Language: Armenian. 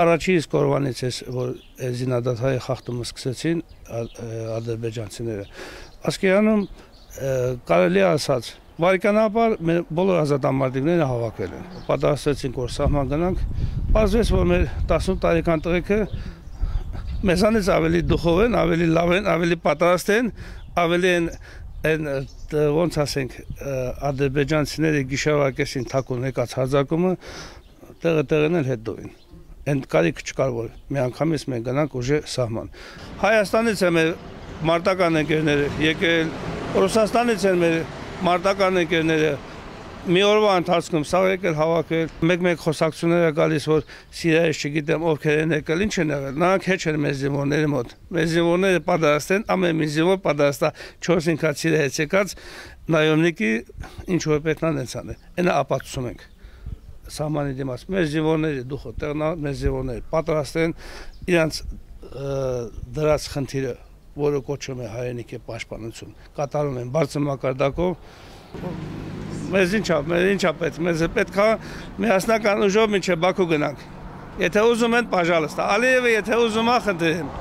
առաջի իսկ օրվանից էս որ զինադադարի խախտումը սկսեցին ադրբեջանցիները ասկերանում կարելի ասած վարկանապար բոլոր ազատամարտիկները հավաքվել են պատրաստեցինք որ սահման գնանք բացվեց որ մեր 18 տարեկան տղեկը մեզանից ավելի դուխով են ավելի լավ են ավելի պատրաստ են ավելի են այն ոնց ասենք ադրբեջանցիների գիշերվակեսին թակուն եկած հարձակումը տեղը տեղն էլ հետ դովին այն կարիք չկար որ մի անգամից մենք գնանք ուժը սահման Հայաստանից է մեր մարտական ընկերները եկել Ռուսաստանից են մեր մարտական ընկերները մի օրվա ընթացքում սա եկել հավաքել մեկ-մեկ խոսակցությունները գալիս որ Սիրիայից չգիտեմ ովքեր են եկել ինչ են եղել նրանք հեչ են մեր զինվորների մոտ մեր զինվորները պատրաստ են ամեն մի զինվոր պատրաստա 4 ինքած Սիրիայից եկած նայոմնիկի ինչ որ պետք է անցան այնա ապացուցում ենք սահմանի դիմաց մեր զինվորները դուխը տեղնա մեր զինվորները պատրաստ են իրանց դրած խնդիրը որը կոչվում է հայրենիքի պաշտպանություն կատարում են բարձր մակարդակով մեզ ինչա, մեզ ինչա պետք, մեզ պետք է միասնական ուժով մինչև Բաքու գնանք։ Եթե ուզում են, պաժալստա։ Ալիևը եթե ուզում է, խնդրեմ։